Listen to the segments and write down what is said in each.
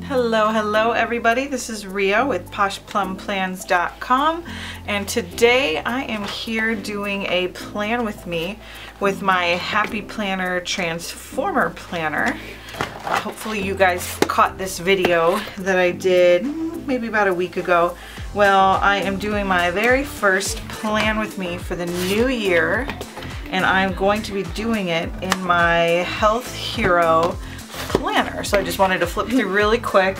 Hello, hello everybody. This is Ria with poshplumplans.com and today I am here doing a plan with me with my Happy Planner Transformer Planner. Hopefully you guys caught this video that I did maybe about a week ago. Well, I am doing my very first plan with me for the new year and I'm going to be doing it in my Healthy Hero planner. So I just wanted to flip through really quick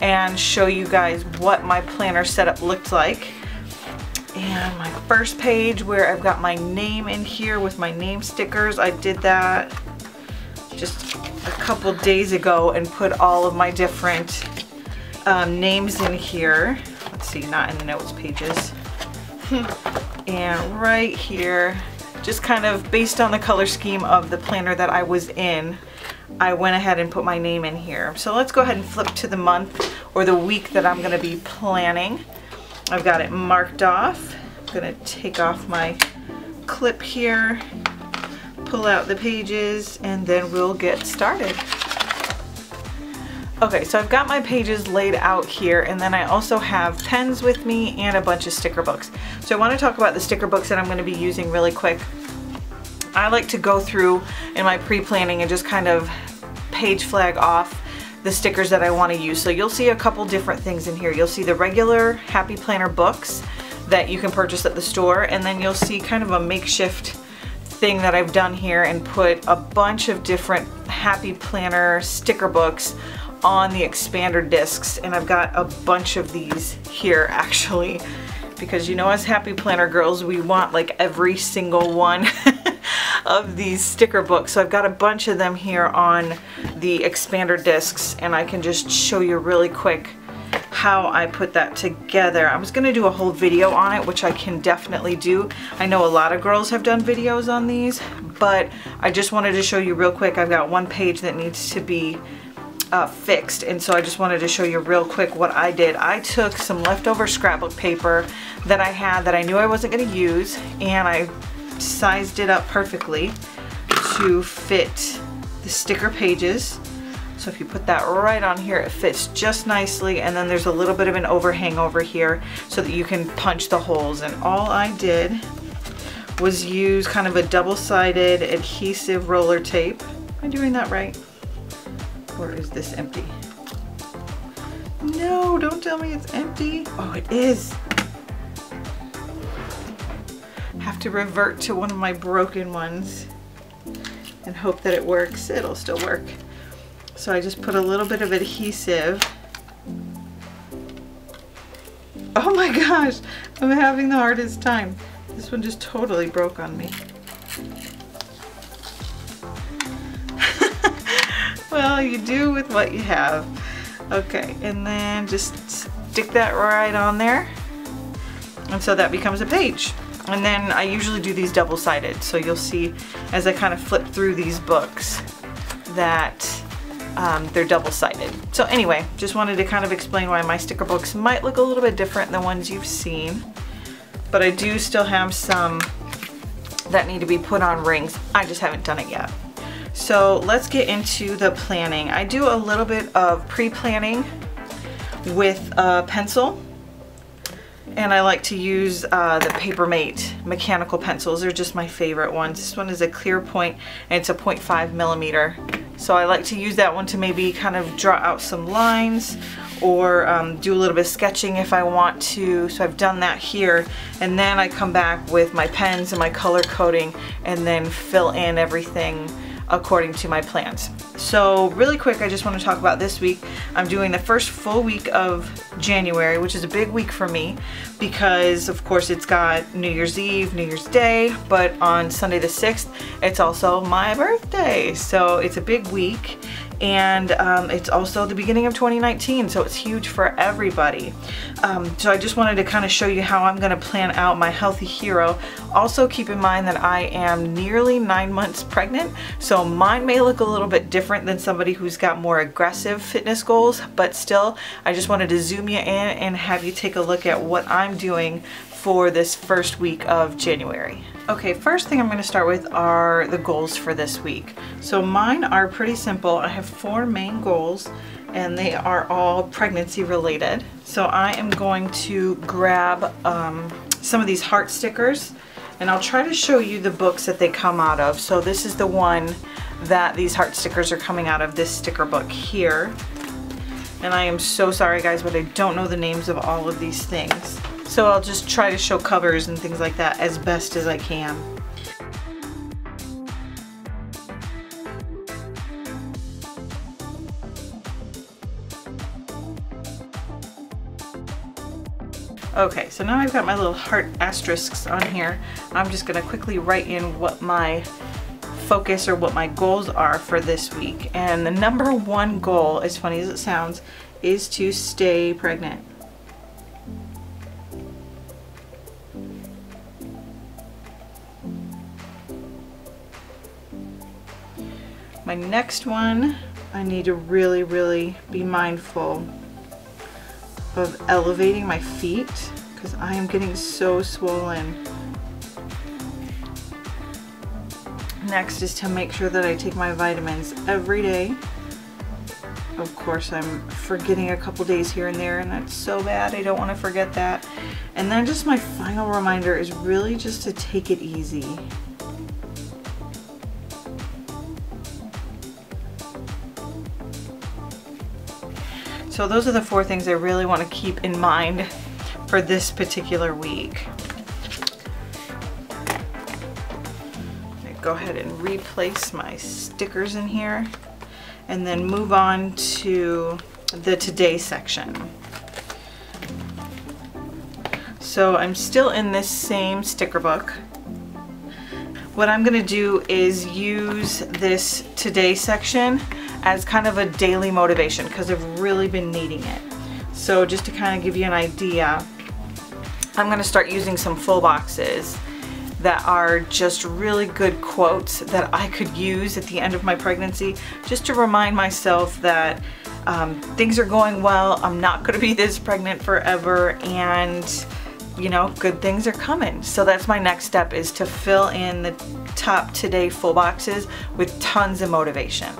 and show you guys what my planner setup looked like. And my first page where I've got my name in here with my name stickers, I did that just a couple days ago and put all of my different um, names in here. Let's see, not in the notes pages. and right here, just kind of based on the color scheme of the planner that I was in, I went ahead and put my name in here. So let's go ahead and flip to the month or the week that I'm gonna be planning. I've got it marked off. I'm gonna take off my clip here, pull out the pages, and then we'll get started. Okay, so I've got my pages laid out here and then I also have pens with me and a bunch of sticker books. So I want to talk about the sticker books that I'm going to be using really quick. I like to go through in my pre-planning and just kind of page flag off the stickers that I want to use. So you'll see a couple different things in here. You'll see the regular Happy Planner books that you can purchase at the store and then you'll see kind of a makeshift thing that I've done here and put a bunch of different Happy Planner sticker books on the expander discs and I've got a bunch of these here actually because you know as Happy Planner girls we want like every single one of these sticker books. So I've got a bunch of them here on the expander discs and I can just show you really quick how I put that together. I was gonna do a whole video on it, which I can definitely do. I know a lot of girls have done videos on these, but I just wanted to show you real quick. I've got one page that needs to be uh, fixed and so I just wanted to show you real quick what I did. I took some leftover scrapbook paper that I had that I knew I wasn't going to use and I sized it up perfectly to fit the sticker pages. So if you put that right on here, it fits just nicely. And then there's a little bit of an overhang over here so that you can punch the holes. And all I did was use kind of a double-sided adhesive roller tape. Am I doing that right? Or is this empty? No, don't tell me it's empty. Oh, it is have to revert to one of my broken ones and hope that it works. It'll still work. So I just put a little bit of adhesive. Oh my gosh, I'm having the hardest time. This one just totally broke on me. well, you do with what you have. Okay, and then just stick that right on there. And so that becomes a page. And then I usually do these double-sided, so you'll see as I kind of flip through these books that um, they're double-sided. So anyway, just wanted to kind of explain why my sticker books might look a little bit different than the ones you've seen. But I do still have some that need to be put on rings. I just haven't done it yet. So let's get into the planning. I do a little bit of pre-planning with a pencil and I like to use uh, the Papermate mechanical pencils. They're just my favorite ones. This one is a clear point and it's a 0.5 millimeter. So I like to use that one to maybe kind of draw out some lines or um, do a little bit of sketching if I want to. So I've done that here. And then I come back with my pens and my color coding and then fill in everything according to my plans. So really quick, I just want to talk about this week. I'm doing the first full week of January, which is a big week for me because of course it's got New Year's Eve, New Year's Day, but on Sunday the 6th, it's also my birthday. So it's a big week and um, it's also the beginning of 2019 so it's huge for everybody. Um, so I just wanted to kind of show you how I'm gonna plan out my healthy hero. Also keep in mind that I am nearly nine months pregnant so mine may look a little bit different than somebody who's got more aggressive fitness goals but still I just wanted to zoom you in and have you take a look at what I'm doing for this first week of January. Okay, first thing I'm going to start with are the goals for this week. So mine are pretty simple. I have four main goals and they are all pregnancy related. So I am going to grab um, some of these heart stickers and I'll try to show you the books that they come out of. So this is the one that these heart stickers are coming out of, this sticker book here. And I am so sorry guys, but I don't know the names of all of these things. So I'll just try to show covers and things like that as best as I can. Okay, so now I've got my little heart asterisks on here. I'm just gonna quickly write in what my focus or what my goals are for this week. And the number one goal, as funny as it sounds, is to stay pregnant. My next one, I need to really, really be mindful of elevating my feet because I am getting so swollen. Next is to make sure that I take my vitamins every day. Of course, I'm forgetting a couple days here and there, and that's so bad. I don't want to forget that. And then just my final reminder is really just to take it easy. So those are the four things I really want to keep in mind for this particular week. Go ahead and replace my stickers in here and then move on to the today section. So I'm still in this same sticker book. What I'm gonna do is use this today section as kind of a daily motivation because I've really been needing it. So just to kind of give you an idea, I'm gonna start using some full boxes that are just really good quotes that I could use at the end of my pregnancy just to remind myself that um, things are going well, I'm not gonna be this pregnant forever and you know, good things are coming. So that's my next step is to fill in the top today full boxes with tons of motivation.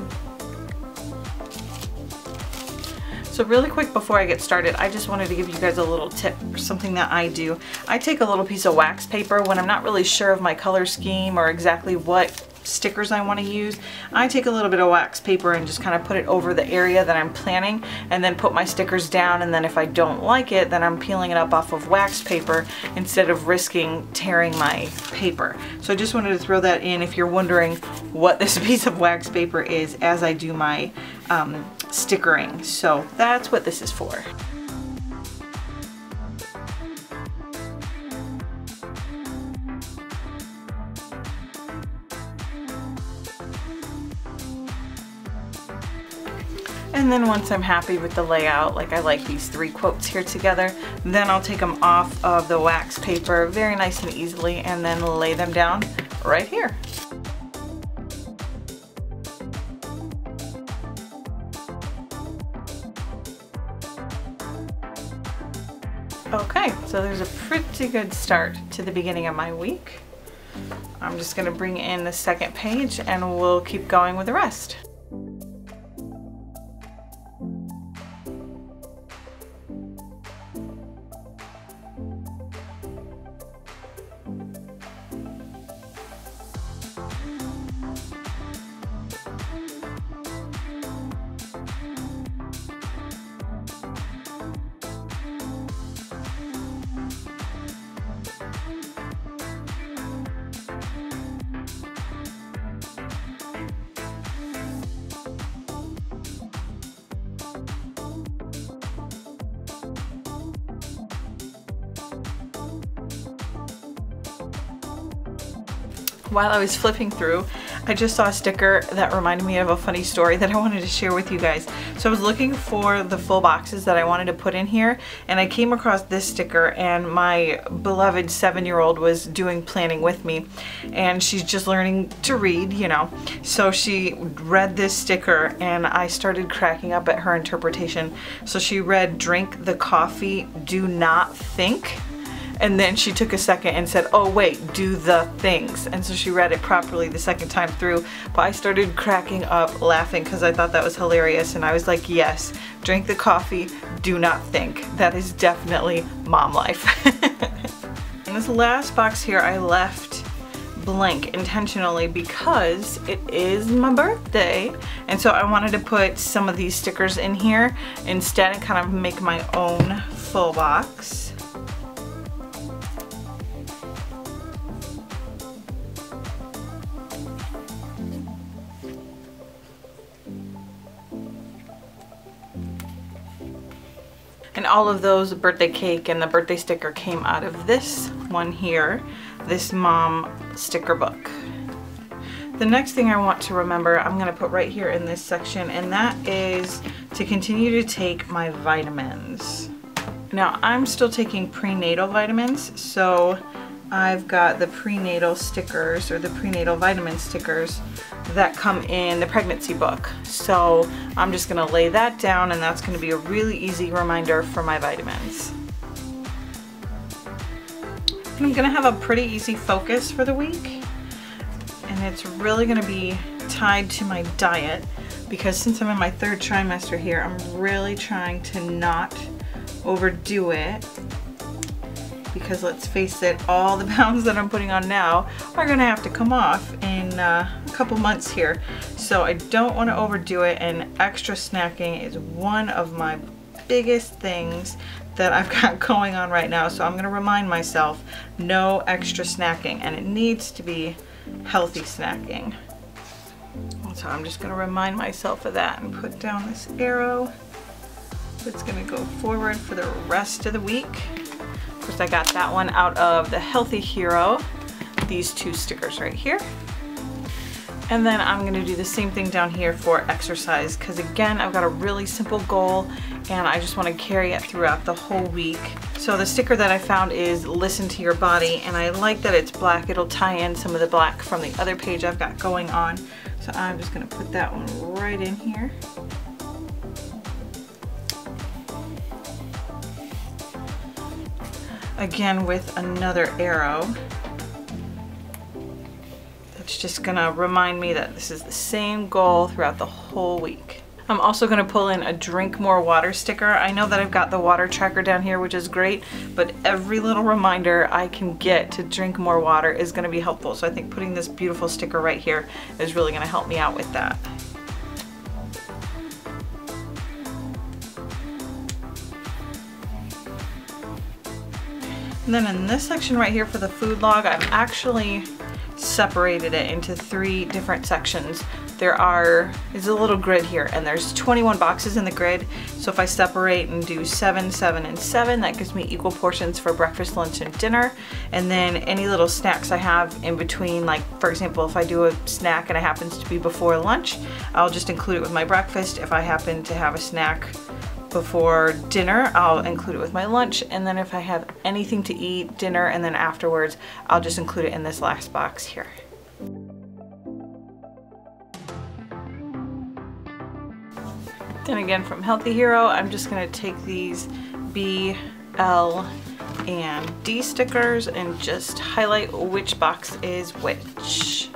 So really quick before I get started, I just wanted to give you guys a little tip for something that I do. I take a little piece of wax paper when I'm not really sure of my color scheme or exactly what stickers I want to use. I take a little bit of wax paper and just kind of put it over the area that I'm planning and then put my stickers down and then if I don't like it then I'm peeling it up off of wax paper instead of risking tearing my paper. So I just wanted to throw that in if you're wondering what this piece of wax paper is as I do my um, stickering. So that's what this is for. And then once I'm happy with the layout, like I like these three quotes here together, then I'll take them off of the wax paper very nice and easily and then lay them down right here. Pretty good start to the beginning of my week. I'm just gonna bring in the second page and we'll keep going with the rest. While I was flipping through, I just saw a sticker that reminded me of a funny story that I wanted to share with you guys. So I was looking for the full boxes that I wanted to put in here and I came across this sticker and my beloved seven-year-old was doing planning with me and she's just learning to read, you know. So she read this sticker and I started cracking up at her interpretation. So she read, drink the coffee, do not think And then she took a second and said, oh wait, do the things. And so she read it properly the second time through. But I started cracking up laughing because I thought that was hilarious. And I was like, yes, drink the coffee, do not think. That is definitely mom life. In this last box here, I left blank intentionally because it is my birthday and so I wanted to put some of these stickers in here instead and kind of make my own full box. And all of those birthday cake and the birthday sticker came out of this one here, this mom sticker book. The next thing I want to remember, I'm gonna put right here in this section, and that is to continue to take my vitamins. Now, I'm still taking prenatal vitamins, so I've got the prenatal stickers or the prenatal vitamin stickers that come in the pregnancy book. So I'm just gonna lay that down and that's gonna be a really easy reminder for my vitamins. And I'm gonna have a pretty easy focus for the week. And it's really gonna be tied to my diet because since I'm in my third trimester here, I'm really trying to not overdo it because let's face it, all the pounds that I'm putting on now are gonna have to come off in uh, couple months here. So I don't wanna overdo it and extra snacking is one of my biggest things that I've got going on right now. So I'm gonna remind myself, no extra snacking and it needs to be healthy snacking. So I'm just gonna remind myself of that and put down this arrow. It's gonna go forward for the rest of the week. Of course, I got that one out of the Healthy Hero, these two stickers right here. And then I'm gonna do the same thing down here for exercise because again, I've got a really simple goal and I just wanna carry it throughout the whole week. So the sticker that I found is listen to your body and I like that it's black. It'll tie in some of the black from the other page I've got going on. So I'm just gonna put that one right in here. Again with another arrow. Just gonna remind me that this is the same goal throughout the whole week. I'm also gonna pull in a drink more water sticker. I know that I've got the water tracker down here, which is great, but every little reminder I can get to drink more water is gonna be helpful. So I think putting this beautiful sticker right here is really gonna help me out with that. And then in this section right here for the food log, I'm actually separated it into three different sections. There are, there's a little grid here and there's 21 boxes in the grid. So if I separate and do seven, seven, and seven, that gives me equal portions for breakfast, lunch, and dinner. And then any little snacks I have in between, like for example, if I do a snack and it happens to be before lunch, I'll just include it with my breakfast. If I happen to have a snack before dinner, I'll include it with my lunch. And then if I have anything to eat, dinner, and then afterwards, I'll just include it in this last box here. Then again from Healthy Hero, I'm just gonna take these B, L, and D stickers and just highlight which box is which.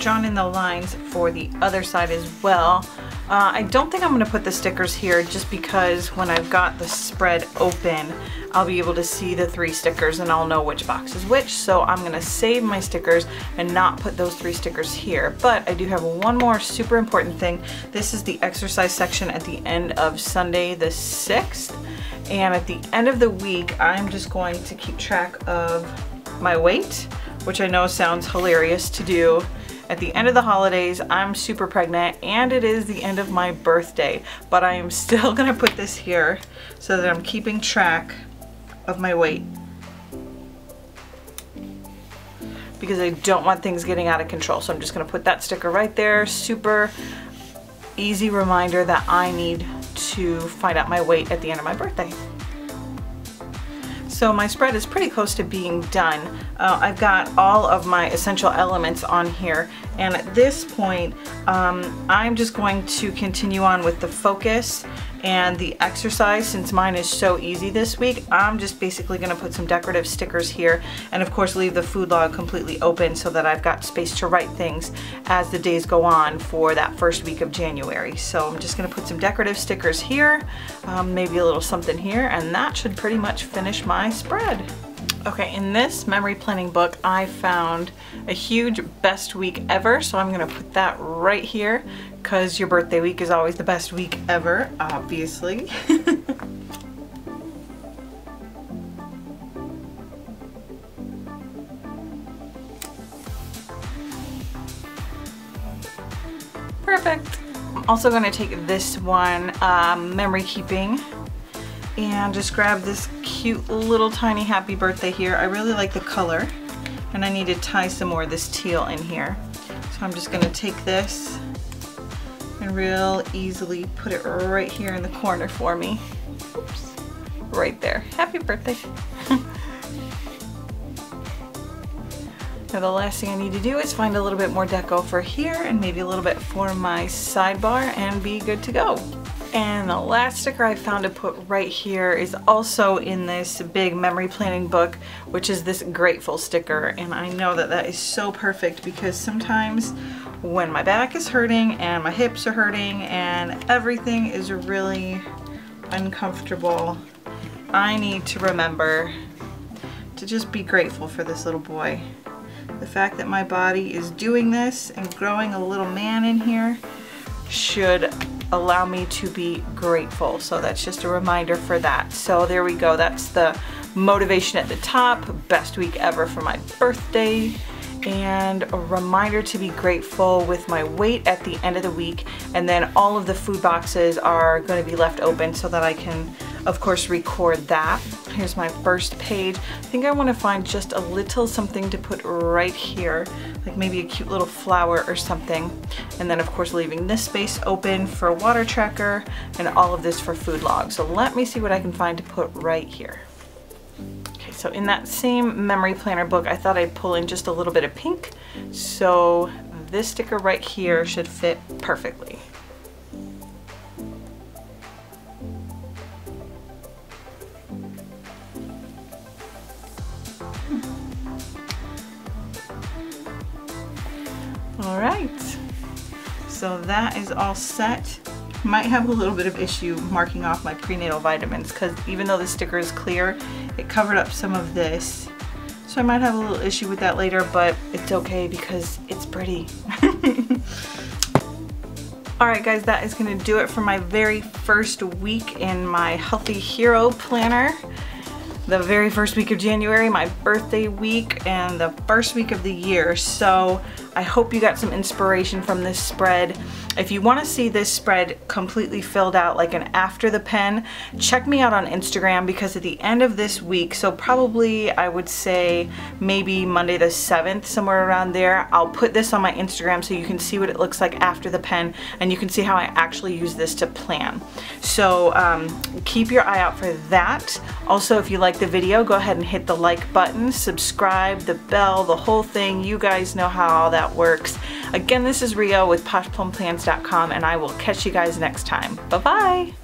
Drawn in the lines for the other side as well. Uh, I don't think I'm gonna put the stickers here just because when I've got the spread open, I'll be able to see the three stickers and I'll know which box is which. So I'm gonna save my stickers and not put those three stickers here. But I do have one more super important thing. This is the exercise section at the end of Sunday the 6th. And at the end of the week, I'm just going to keep track of my weight which I know sounds hilarious to do at the end of the holidays. I'm super pregnant and it is the end of my birthday, but I am still gonna put this here so that I'm keeping track of my weight. Because I don't want things getting out of control. So I'm just gonna put that sticker right there. Super easy reminder that I need to find out my weight at the end of my birthday. So my spread is pretty close to being done. Uh, I've got all of my essential elements on here and at this point um, I'm just going to continue on with the focus and the exercise since mine is so easy this week I'm just basically gonna put some decorative stickers here and of course leave the food log completely open so that I've got space to write things as the days go on for that first week of January. So I'm just gonna put some decorative stickers here um, maybe a little something here and that should pretty much finish my spread. Okay, in this memory planning book, I found a huge best week ever, so I'm gonna put that right here because your birthday week is always the best week ever, obviously. Perfect. I'm also gonna take this one, um, memory keeping, and just grab this cute little tiny happy birthday here. I really like the color and I need to tie some more of this teal in here. So I'm just gonna take this and real easily put it right here in the corner for me. Oops, right there. Happy birthday. Now the last thing I need to do is find a little bit more deco for here and maybe a little bit for my sidebar and be good to go. And the last sticker I found to put right here is also in this big memory planning book, which is this grateful sticker. And I know that that is so perfect because sometimes when my back is hurting and my hips are hurting and everything is really uncomfortable, I need to remember to just be grateful for this little boy. The fact that my body is doing this and growing a little man in here should allow me to be grateful. So that's just a reminder for that. So there we go. That's the motivation at the top. Best week ever for my birthday and a reminder to be grateful with my weight at the end of the week and then all of the food boxes are going to be left open so that I can of course record that. Here's my first page. I think I want to find just a little something to put right here, like maybe a cute little flower or something. And then of course leaving this space open for a water tracker and all of this for food log. So let me see what I can find to put right here. Okay, so in that same memory planner book, I thought I'd pull in just a little bit of pink. So this sticker right here should fit perfectly. All right, so that is all set. Might have a little bit of issue marking off my prenatal vitamins because even though the sticker is clear, it covered up some of this. So I might have a little issue with that later, but it's okay because it's pretty. Alright guys, that is going to do it for my very first week in my Healthy Hero Planner the very first week of January, my birthday week, and the first week of the year. So I hope you got some inspiration from this spread. If you want to see this spread completely filled out like an after the pen, check me out on Instagram because at the end of this week, so probably I would say maybe Monday the 7th, somewhere around there, I'll put this on my Instagram so you can see what it looks like after the pen and you can see how I actually use this to plan. So um, keep your eye out for that. Also, if you like the video, go ahead and hit the like button, subscribe, the bell, the whole thing. You guys know how all that that works. Again, this is Ria with PoshPlumPlans.com and I will catch you guys next time. Bye-bye!